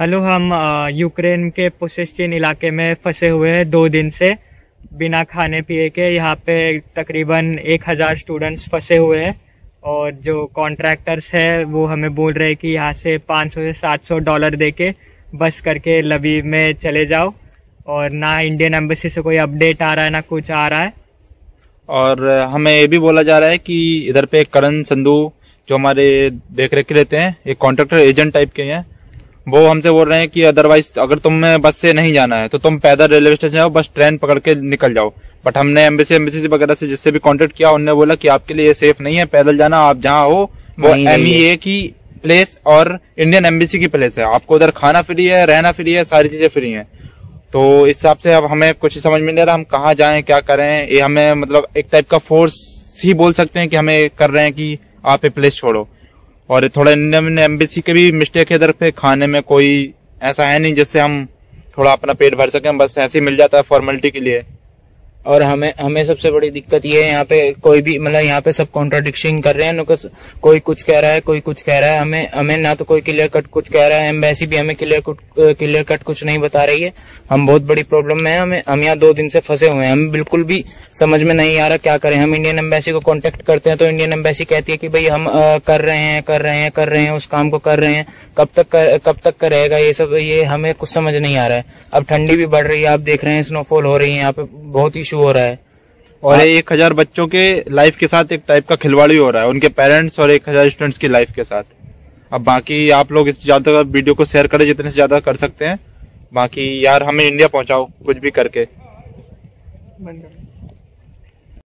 Hello, हम Ukraine के पुसेस्टीन इलाके में फंसे हुए हैं दो दिन से। बिना खाने पिए के यहाँ पे तकरीबन एक हज़ार स्टूडेंट्स फंसे हुए हैं और जो कॉन्ट्रैक्टर्स है, वो हमें बोल रहे हैं कि यहाँ से 500 से 700 डॉलर देके बस करके लबीब में चले जाओ और ना इंडियन एम्बेसी से कोई अपडेट आ रहा है, ना कुछ आ रहा है। और हमें ये भी बोला जा रहा है कि इधर पे करण संधू जो हमारे देख रेख लेते हैं, एक कॉन्ट्रैक्टर एजेंट टाइप के हैं वो हमसे बोल रहे हैं कि अदरवाइज़ अगर तुम्हें बस से नहीं जाना है तो तुम पैदल रेलवे स्टेशन जाओ बस ट्रेन पकड़ के निकल जाओ। बट हमने एम्बेसी एम्बेसी वगैरह से जिससे भी कांटेक्ट किया उन्होंने बोला कि आपके लिए सेफ़ नहीं है पैदल जाना आप जहाँ हो वो एम रहिए। की प्लेस और इंडियन एम्बेसी की प्लेस है। आपको उधर खाना फ्री है रहना फ्री है सारी चीज़ें फ्री है। तो इस हिसाब से अब हमें कुछ समझ में नहीं आ रहा हम कहाँ जाएँ क्या करें ये हमें मतलब एक टाइप का फोर्स ही बोल सकते हैं कि हमें कर रहे हैं कि आप ये प्लेस छोड़ो। और थोड़ा इंडियन एम्बेसी के भी मिस्टेक है इधर पे खाने में कोई ऐसा है नहीं जिससे हम थोड़ा अपना पेट भर सकें, बस ऐसे ही मिल जाता है फॉर्मेलिटी के लिए। और हमें हमें सबसे बड़ी दिक्कत ये है यहाँ पे कोई भी मतलब यहाँ पे सब कॉन्ट्राडिक्शन कर रहे हैं कोई कुछ कह रहा है कोई कुछ कह रहा है हमें हमें ना तो कोई क्लियर कट कुछ कह रहा है एम्बेसी भी हमें क्लियर क्लियर कट कुछ नहीं बता रही है। हम बहुत बड़ी प्रॉब्लम में है हमें हम यहाँ दो दिन से फंसे हुए हैं हमें बिल्कुल भी समझ में नहीं आ रहा क्या करें। हम इंडियन एम्बेसी को कॉन्टेक्ट करते हैं तो इंडियन एम्बेसी कहती है कि भाई हम अ, कर रहे हैं कर रहे हैं कर रहे हैं उस काम को कर रहे हैं कब तक कब तक का रहेगा ये सब ये हमें कुछ समझ नहीं आ रहा है। अब ठंडी भी बढ़ रही है आप देख रहे हैं स्नोफॉल हो रही है यहाँ पे बहुत इशू हो रहा है। और ये एक हज़ार बच्चों के लाइफ के साथ एक टाइप का खिलवाड़ी हो रहा है उनके पेरेंट्स और एक हज़ार स्टूडेंट्स की लाइफ के साथ। अब बाकी आप लोग इस ज़्यादा वीडियो को शेयर करें जितने से ज़्यादा कर सकते हैं। बाकी यार हमें इंडिया पहुंचाओ कुछ भी करके।